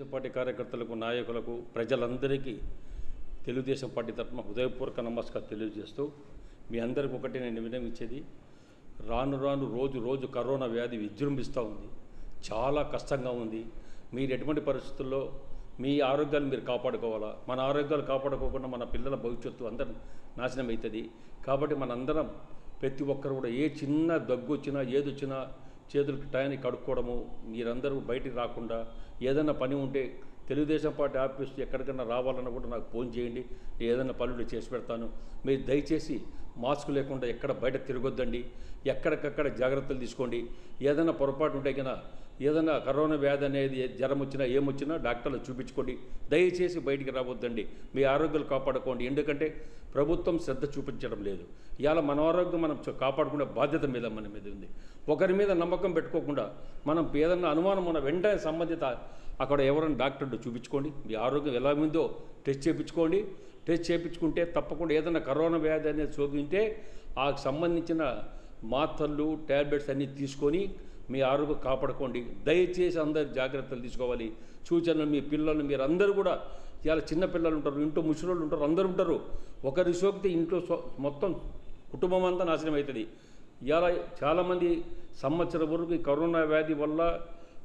Telugu Desam party కార్యకర్తలకు నాయకులకు ప్రజలందరికీ తెలుగుదేశం పార్టీ తరఫున హృదయపూర్వక నమస్కారం తెలియజేస్తూ మీ అందరికి ఒకటి నేను వినమించేది రాను రాను రోజు రోజు కరోనా వ్యాధి విజృంభిస్తూ ఉంది. చాలా కష్టంగా ఉంది. మీరు ఎటువంటి పరిస్థితుల్లో మీ ఆరోగ్యాలు మీరు కాపాడుకోవాలా? మన ఆరోగ్యాలు కాపాడుకోకుండా మన పిల్లల భవిష్యత్తు అందరం నాశనం అవుతుంది కాబట్టి మనందరం ప్రతి ఒక్కరు కూడా ఏ చిన్న దగ్గు వచ్చినా ఏది వచ్చినా చేతులకు టయానికి కడుక్కోవడము మీరందరూ బయటికి రాకుండా ఏదైనా పని ఉంటే తెలుగుదేశం పార్టీ ఆఫీస్ ఎక్కడికైనా రావాలన్నా కూడా నాకు ఫోన్ చేయండి నేను ఏదైనా పనులు చేసి పెడతాను. మీరు దయచేసి మాస్క్ లేకుండా ఎక్కడ బయట తిరగొద్దండి. ఎక్కడికక్కడ జాగ్రత్తలు తీసుకోండి. ఏదైనా పొరపాటు ఉంటే కన్నా ఏదైనా కరోనా వ్యాధి అనేది జ్వరం వచ్చినా ఏమొచ్చినా డాక్టర్లు చూపించుకోండి. దయచేసి బయటికి రావద్దండి. మీ ఆరోగ్యాలు కాపాడుకోండి. ఎందుకంటే ప్రభుత్వం శ్రద్ధ చూపించడం లేదు. ఇవాళ మన ఆరోగ్యం మనం కాపాడుకునే బాధ్యత మీద మన మీద ఉంది. ఒకరి మీద నమ్మకం పెట్టుకోకుండా మనం ఏదన్నా అనుమానం ఉన్న వెంటనే సంబంధిత అక్కడ ఎవరైనా డాక్టర్లు చూపించుకోండి. మీ ఆరోగ్యం ఎలా ఉందో టెస్ట్ చేయించుకోండి. టెస్ట్ చేయించుకుంటే తప్పకుండా ఏదైనా కరోనా వ్యాధి అనేది సోకింటే ఆ సంబంధించిన మాత్రలు ట్యాబ్లెట్స్ అన్నీ తీసుకొని మీ ఆరోగ్యం కాపాడుకోండి. దయచేసి అందరు జాగ్రత్తలు తీసుకోవాలి. సూచనలు మీ పిల్లలు మీరు అందరూ కూడా ఇవాళ చిన్న పిల్లలు ఉంటారు ఇంట్లో ముసలోళ్ళు ఉంటారు అందరు ఉంటారు. ఒకరి సోకితే ఇంట్లో మొత్తం కుటుంబం అంతా నాశనం అవుతుంది. ఇవాళ చాలామంది సంవత్సరం వరకు ఈ కరోనా వ్యాధి వల్ల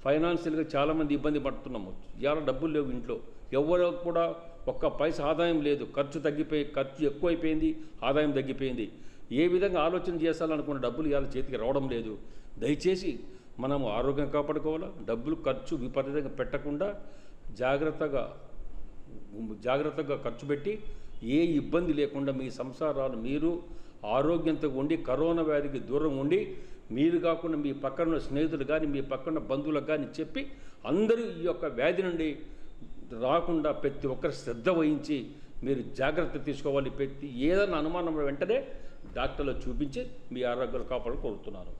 ఫైనాన్షియల్గా చాలామంది ఇబ్బంది పడుతున్నాము. ఇవాళ డబ్బులు లేవు ఇంట్లో. ఎవరో కూడా ఒక్క పైసా ఆదాయం లేదు. ఖర్చు తగ్గిపోయి ఖర్చు ఎక్కువైపోయింది ఆదాయం తగ్గిపోయింది. ఏ విధంగా ఆలోచన చేసాలనుకున్న డబ్బులు ఇవాళ చేతికి రావడం లేదు. దయచేసి మనము ఆరోగ్యం కాపాడుకోవాలా? డబ్బులు ఖర్చు విపరీతంగా పెట్టకుండా జాగ్రత్తగా జాగ్రత్తగా ఖర్చు పెట్టి ఏ ఇబ్బంది లేకుండా మీ సంసారాలు మీరు ఆరోగ్యంతో ఉండి కరోనా వ్యాధికి దూరం ఉండి మీరు కాకుండా మీ పక్కన స్నేహితులు కానీ మీ పక్కన బంధువులకు కానీ చెప్పి అందరూ ఈ యొక్క వ్యాధి నుండి రాకుండా ప్రతి ఒక్కరు శ్రద్ధ వహించి మీరు జాగ్రత్త తీసుకోవాలి. ప్రతి ఏదైనా అనుమానం వెంటనే డాక్టర్లు చూపించి మీ ఆరోగ్యాలు కాపాడు కోరుతున్నాను.